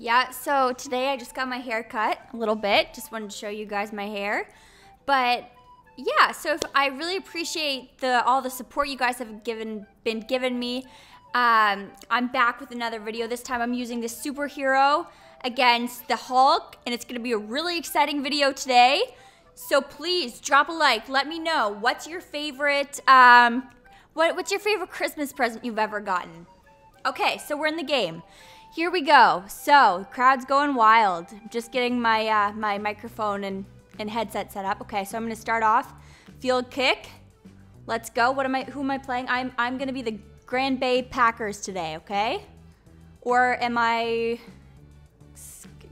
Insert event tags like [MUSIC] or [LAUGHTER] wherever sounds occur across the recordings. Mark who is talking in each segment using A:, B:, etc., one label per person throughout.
A: Yeah, so today I just got my hair cut a little bit. Just wanted to show you guys my hair. But yeah, so if, I really appreciate the all the support you guys have given been given me. Um, I'm back with another video. This time I'm using the superhero against the Hulk, and it's gonna be a really exciting video today. So please drop a like. Let me know what's your favorite um, what, what's your favorite Christmas present you've ever gotten. Okay, so we're in the game. Here we go. So crowd's going wild. Just getting my uh, my microphone and and headset set up. Okay, so I'm gonna start off. Field kick. Let's go. What am I? Who am I playing? I'm I'm gonna be the Grand Bay Packers today. Okay. Or am I?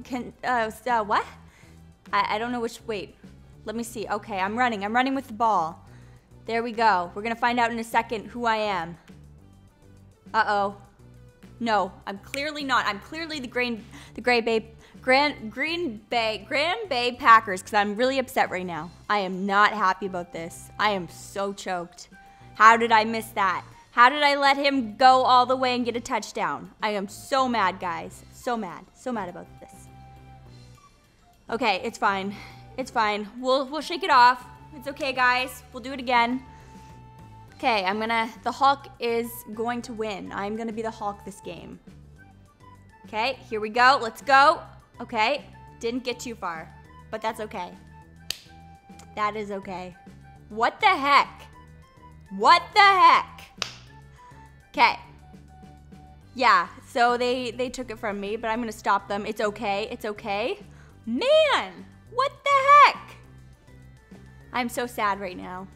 A: Can uh, uh what? I, I don't know which. Wait. Let me see. Okay, I'm running. I'm running with the ball. There we go. We're gonna find out in a second who I am. Uh oh. No, I'm clearly not. I'm clearly the Green, the Gray Bay Grand Green Bay Grand Bay Packers because I'm really upset right now. I am not happy about this. I am so choked. How did I miss that? How did I let him go all the way and get a touchdown? I am so mad, guys. So mad. So mad about this. Okay, it's fine. It's fine. We'll we'll shake it off. It's okay, guys. We'll do it again. Okay, I'm gonna, the Hulk is going to win. I'm gonna be the Hulk this game. Okay, here we go. Let's go. Okay, didn't get too far, but that's okay. That is okay. What the heck? What the heck? Okay. Yeah, so they, they took it from me, but I'm gonna stop them. It's okay, it's okay. Man, what the heck? I'm so sad right now.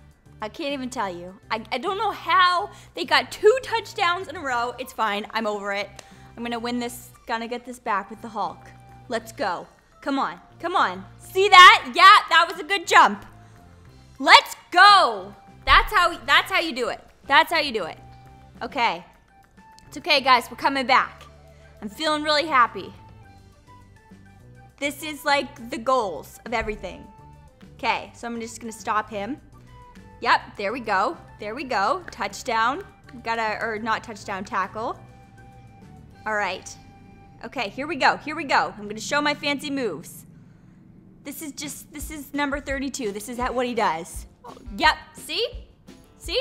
A: I can't even tell you. I, I don't know how they got two touchdowns in a row. It's fine. I'm over it. I'm gonna win this, gonna get this back with the Hulk. Let's go. Come on, come on. See that? Yeah, that was a good jump. Let's go. That's how that's how you do it. That's how you do it. Okay. It's okay, guys. We're coming back. I'm feeling really happy. This is like the goals of everything. Okay, so I'm just gonna stop him. Yep, there we go. There we go. Touchdown. Got a, or not touchdown, tackle. All right. Okay, here we go. Here we go. I'm gonna show my fancy moves. This is just, this is number 32. This is what he does. Yep, see? See?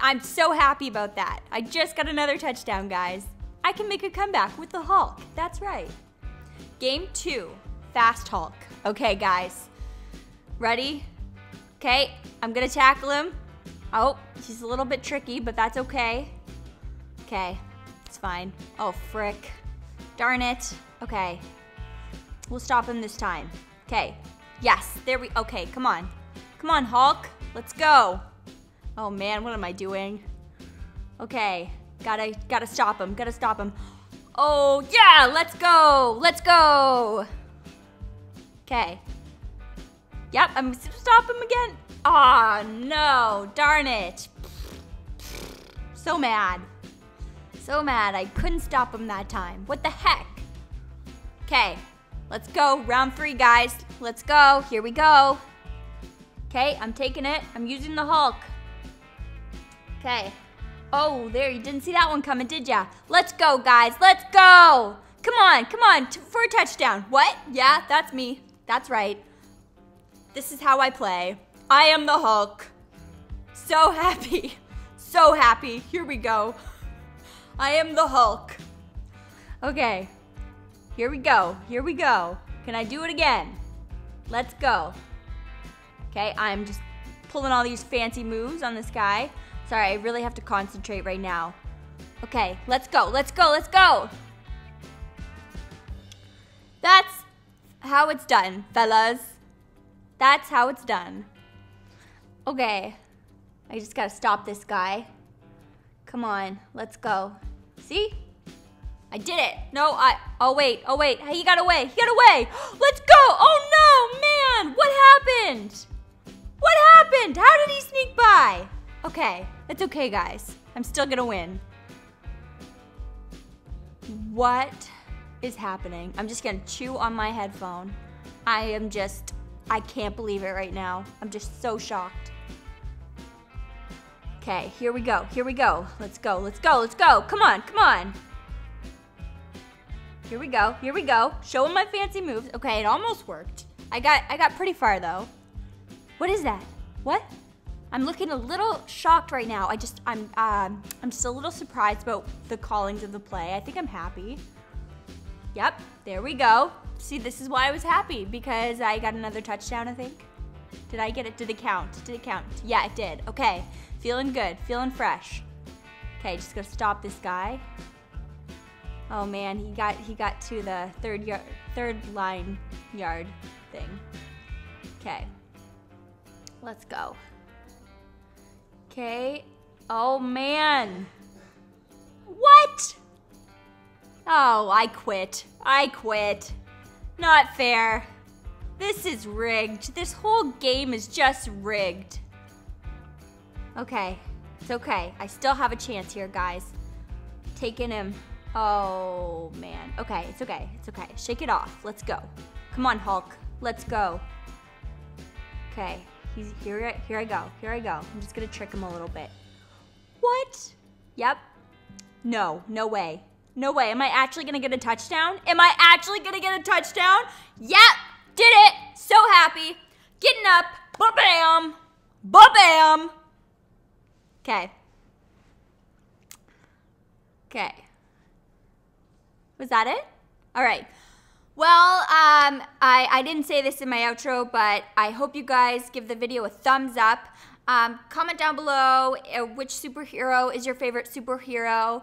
A: I'm so happy about that. I just got another touchdown, guys. I can make a comeback with the Hulk. That's right. Game two, Fast Hulk. Okay, guys. Ready? Okay, I'm gonna tackle him. Oh, he's a little bit tricky, but that's okay. Okay, it's fine. Oh, frick. Darn it. Okay. We'll stop him this time. Okay. Yes, there we, okay, come on. Come on, Hulk. Let's go. Oh man, what am I doing? Okay, gotta, gotta stop him, gotta stop him. Oh yeah, let's go, let's go. Okay, Yep, I'm stop him again. Ah, oh, no, darn it. So mad. So mad I couldn't stop him that time. What the heck? Okay, let's go. Round three, guys. Let's go. Here we go. Okay, I'm taking it. I'm using the Hulk. Okay. Oh, there, you didn't see that one coming, did ya? Let's go, guys. Let's go. Come on, come on, for a touchdown. What? Yeah, that's me. That's right. This is how I play. I am the Hulk. So happy. [LAUGHS] So happy. Here we go. I am the Hulk. Okay. Here we go. Here we go. Can I do it again? Let's go. Okay, I'm just pulling all these fancy moves on this guy. Sorry, I really have to concentrate right now. Okay, let's go. Let's go. Let's go. That's how it's done, fellas. That's how it's done. Okay, I just gotta stop this guy. Come on, let's go. See? I did it. No, I, oh wait, oh wait, he got away, he got away. [GASPS] Let's go. Oh no, man, what happened? What happened? How did he sneak by? Okay, it's okay, guys. I'm still gonna win. What is happening? I'm just gonna chew on my headphone. I am just I can't believe it right now. I'm just so shocked. Okay, here we go. Here we go. Let's go. Let's go. Let's go. Come on. Come on. Here we go. Here we go. Showing my fancy moves. Okay, it almost worked. I got I got pretty far though. What is that? What? I'm looking a little shocked right now. I just I'm um I'm just a little surprised about the callings of the play. I think I'm happy. Yep, there we go. See, this is why I was happy because I got another touchdown, I think. Did I get it? Did it count? Did it count? Yeah, it did. Okay. Feeling good. Feeling fresh. Okay, just gonna stop this guy. Oh man, he got he got to the third yard third line yard thing. Okay. Let's go. Okay. Oh man. Oh, I quit. I quit. Not fair. This is rigged. This whole game is just rigged. Okay. It's okay. I still have a chance here, guys. Taking him. Oh, man. Okay, it's okay. It's okay. Shake it off. Let's go. Come on, Hulk. Let's go. Okay. He's here. Here I go. Here I go. I'm just gonna trick him a little bit. What? Yep. No. No way. No way. Am I actually gonna get a touchdown? Am I actually gonna get a touchdown? Yep. Did it. So happy. Getting up. Ba-bam. Ba-bam. Okay. Okay. Was that it? All right. Well, um, I, I didn't say this in my outro, but I hope you guys give the video a thumbs up. Um, comment down below uh, which superhero is your favorite superhero,